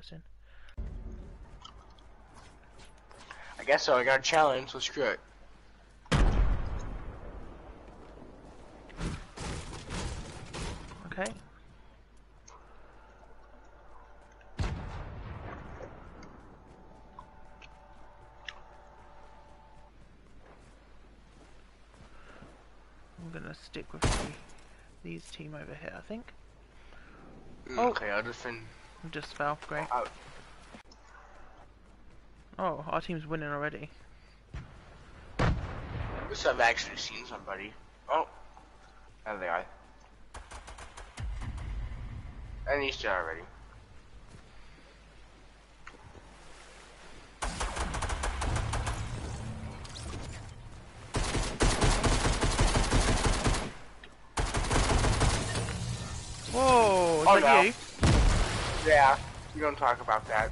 interesting. I guess so. I got a challenge. Let's screw it. Okay. I'm gonna stick with the, these team over here, I think. Mm, oh. Okay, I'll just fin. Just fell, great. Out. Oh, our team's winning already. This I've actually seen somebody. Oh, there they are. And he's dead already. Whoa, is Oh, that no. you? Yeah, we don't talk about that.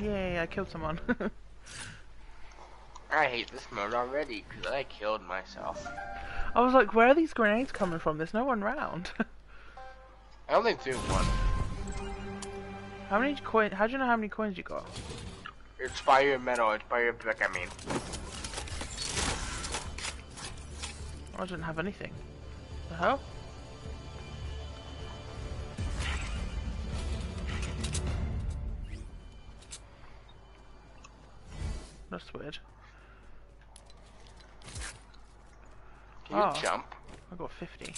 Yay, I killed someone. I hate this mode already because I killed myself. I was like, where are these grenades coming from? There's no one round. I only do one. how many coin? How do you know how many coins you got? It's by your metal. It's by your brick. I mean. I didn't have anything. The hell? That's weird. Can you Oh. jump? I got 50.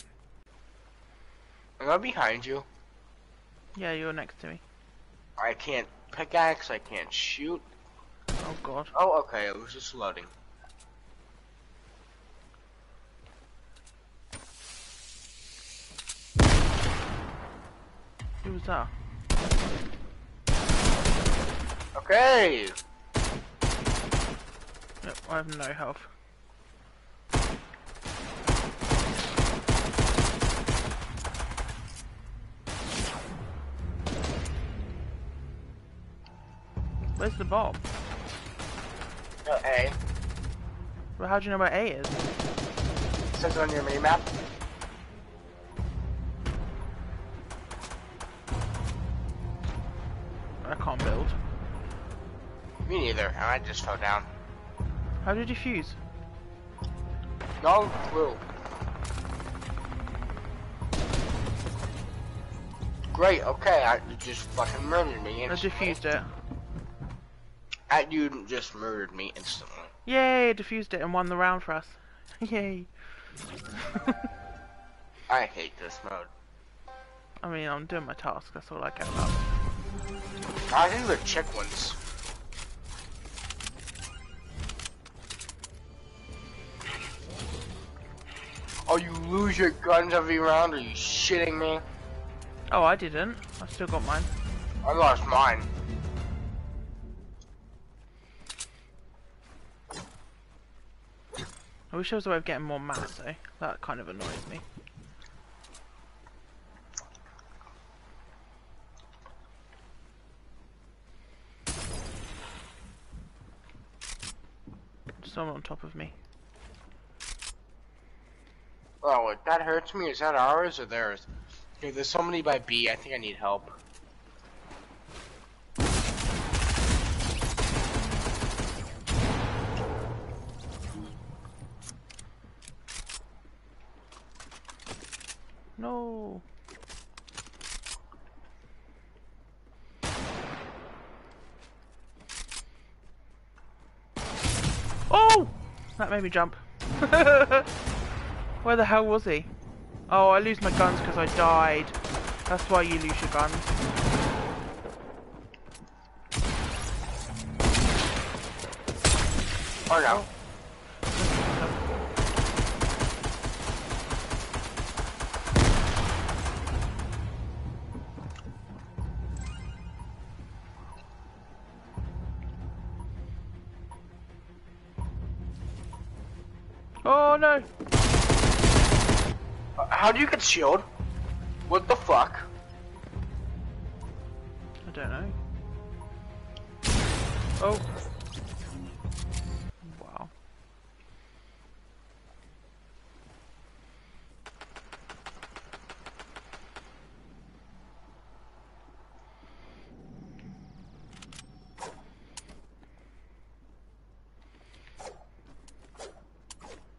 I'm I behind you? Yeah, you're next to me. I can't pickaxe. I can't shoot. Oh god. Oh, okay. It was just loading. Okay. Yep, I have no health. Where's the bomb? Uh, A. Well, how do you know where A is? It Says on your mini map. I just fell down. How did you fuse? No clue. Great. Okay. I, you just fucking murdered me. I Instantly. diffused it. I, you just murdered me instantly. Yay, I diffused it and won the round for us. Yay. I hate this mode. I mean, I'm doing my task, that's all I care about. I think the chick ones. Lose your guns every round? Are you shitting me? Oh, I didn't. I still got mine. I lost mine. I wish there was a way of getting more mass, though. That kind of annoys me. Someone on top of me. Oh, that hurts me. Is that ours or theirs? Okay, there's somebody by B. I think I need help. No. Oh! That made me jump. Where the hell was he? Oh, I lose my guns because I died. That's why you lose your guns. Oh no. shield. What the fuck? I don't know. Oh. Wow.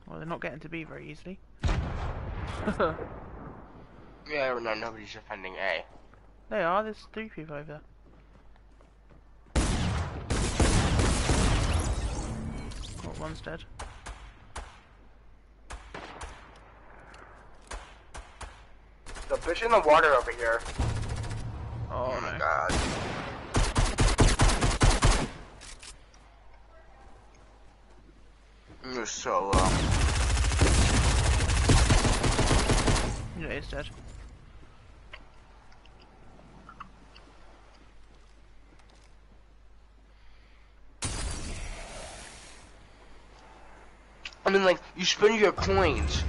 Well, they're not getting to be very easily. Yeah, no, nobody's defending A. they are, there's three people over there. Got one's dead. The fish in the water over here. Oh, oh my no. god. You're so low. Yeah, he's dead. I mean, like, you spend your coins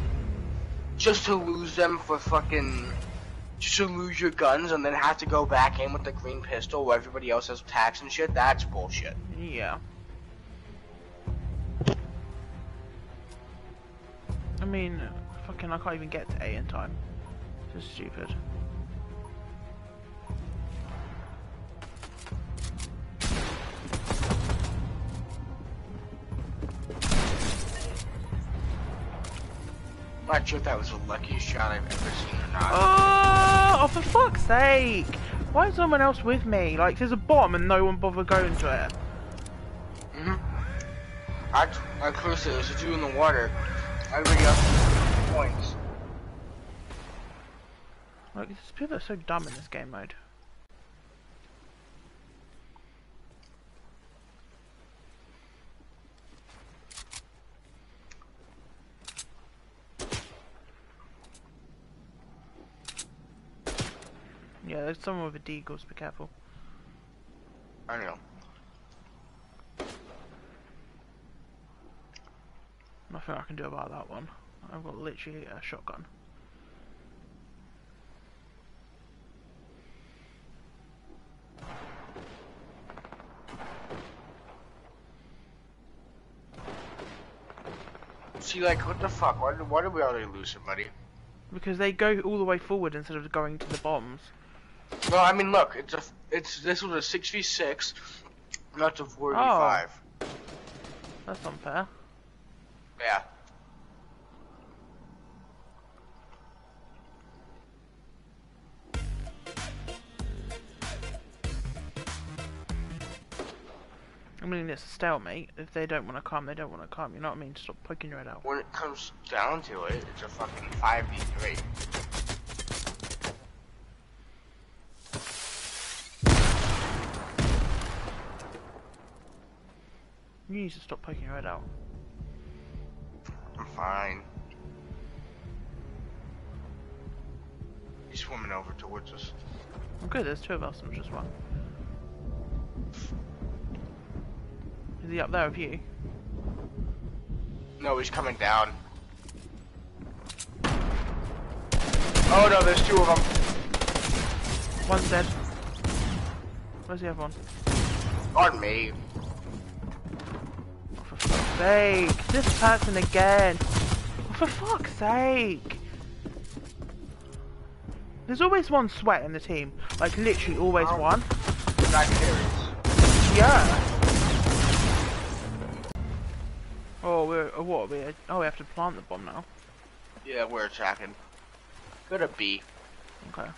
just to lose them for fucking. Just to lose your guns and then have to go back in with the green pistol where everybody else has tax and shit. That's bullshit. Yeah. I mean, fucking, I can't even get to A in time. This is stupid. Not sure if that was the luckiest shot I've ever seen or not. Oh, oh, for fuck's sake! Why is someone else with me? Like, there's a bomb and no one bothered going to it. hmm I, I close it. There's a two in the water. Everybody else points. Like, these people are so dumb in this game mode. There's someone with a deagles, be careful. I know. Nothing I can do about that one. I've got literally a shotgun. See, like, what the fuck? Why why did we already lose somebody? Because they go all the way forward instead of going to the bombs. Well, I mean, look, it's a, it's this was a six v six, not a four v five. Oh. That's unfair. Yeah. I mean, it's a stalemate. If they don't want to come, they don't want to come. You know what I mean? Stop poking your head out. When it comes down to it, it's a fucking 5v3. You need to stop poking your head out. I'm fine. He's swimming over towards us. Oh, good. There's two of us, not just one. Is he up there with you? No, he's coming down. Oh no, there's two of them. One's dead. Where's the other one? On me. Oh, sake! This person again! Oh, for fuck's sake! There's always one sweat in the team. Like, literally always Oh. one. Yeah! Oh, we're, uh, what, we, oh, we have to plant the bomb now. Yeah, we're attacking. Go to B. Okay.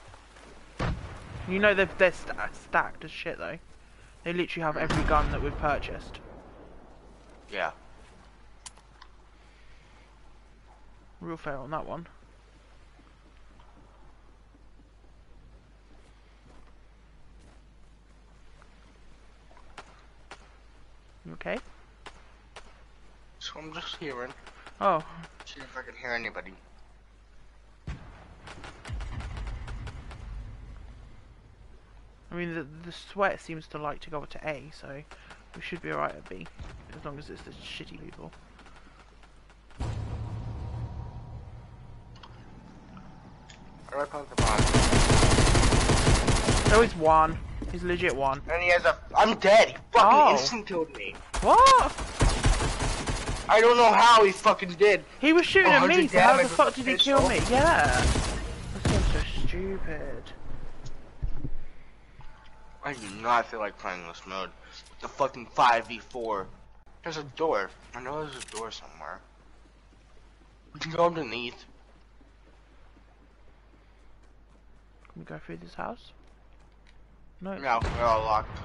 You know they're, they're sta stacked as shit, though. They literally have every gun that we've purchased. Yeah. Real fair on that one. You okay? So I'm just hearing. Oh, See if I can hear anybody. I mean the the sweat seems to like to go to A, so we should be alright at B, as long as it's the shitty people. Where do the bomb? No, he's one. He's legit one. And he has a. I'm dead. He fucking Oh. instant killed me. What? I don't know how he fucking did. He was shooting at me, so how the fuck did he kill me? Yeah. Game's so stupid. I do not feel like playing this mode. The fucking 5v4. There's a door. I know there's a door somewhere. We can go underneath. Can we go through this house? No. No, we're all locked.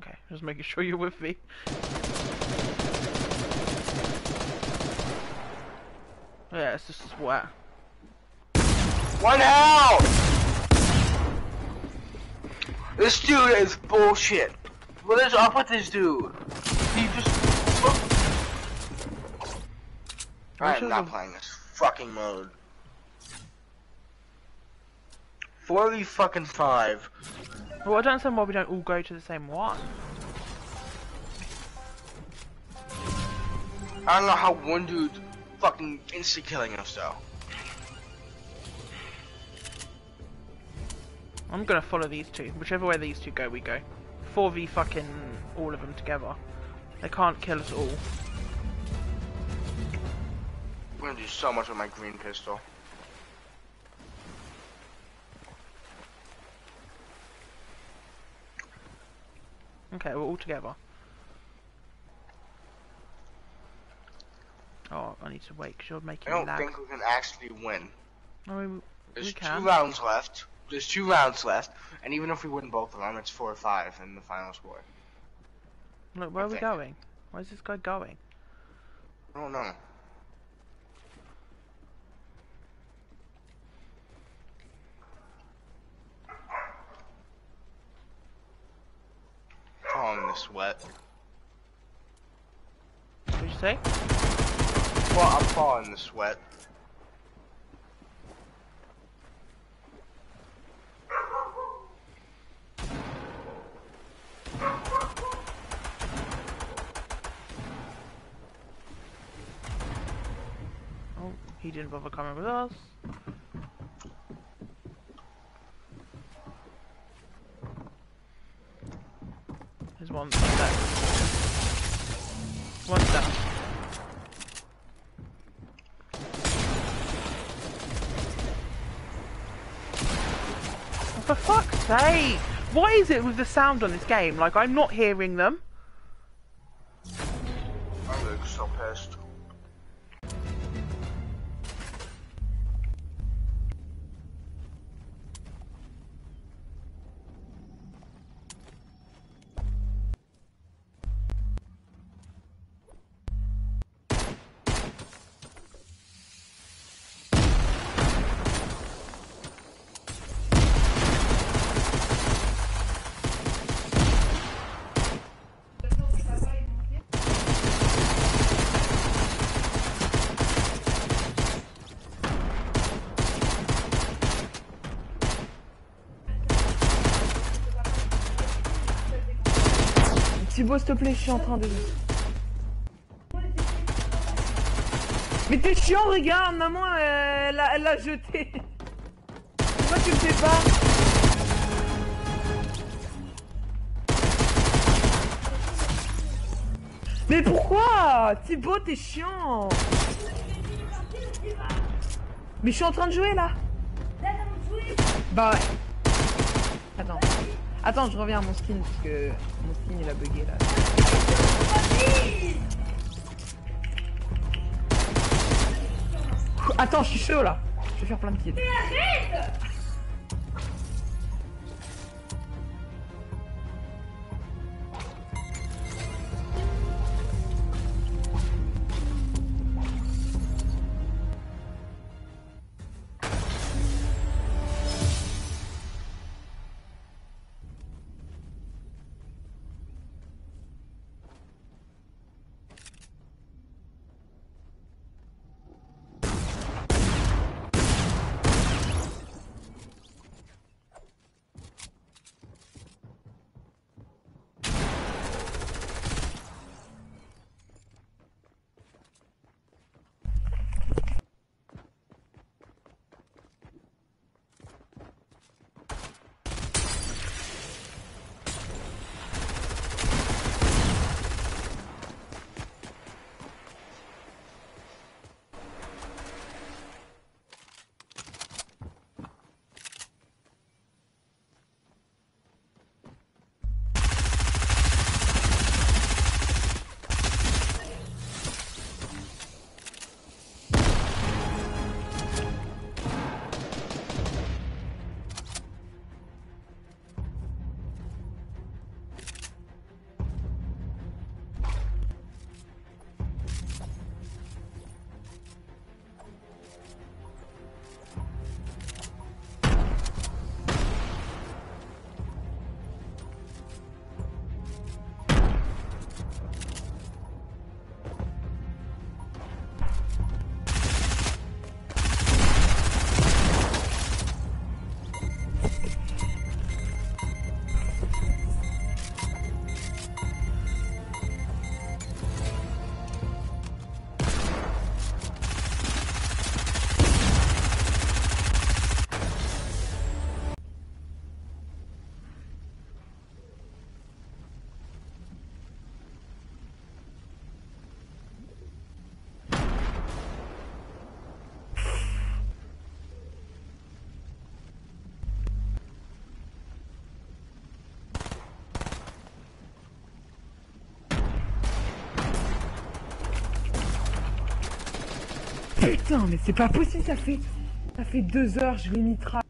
Okay, just making sure you're with me. Yeah, it's just sweat. One out! This dude is bullshit. What is up with this dude? He just. I am not playing this fucking mode. 40 fucking 5. Well, I don't understand why we don't all go to the same one. I don't know how one dude fucking insta killing us though. I'm gonna follow these two. Whichever way these two go, we go. 4v fucking all of them together. They can't kill us all. I'm gonna do so much with my green pistol. Okay, we're all together. Oh, I need to wait because you're making. I don't lag. think we can actually win. I mean, There's two rounds left. There's two rounds left, and even if we win both of them, it's four or five in the final score. Look, where I are we going? Where's this guy going? I don't know. Sweat. What did you say? Well, I'm falling in the sweat. Oh, he didn't bother coming with us. There's one there. One's down. Oh, for fuck's sake! What is it with the sound on this game? Like, I'm not hearing them. I'm like so pissed. S'il te plaît, je suis en train de... Mais t'es chiant, regarde, maman, elle l'a elle l'a jeté. Pourquoi tu le fais pas Mais pourquoi Thibaut, t'es chiant Mais je suis en train de jouer, là Bah ouais. Attends. Je reviens à mon skin, parce que mon skin, il a bugué, là. Attends, je suis chaud, là. Je vais faire plein de kills. Putain, mais c'est pas possible, ça fait... Ça fait deux heures, je l'ai mitra.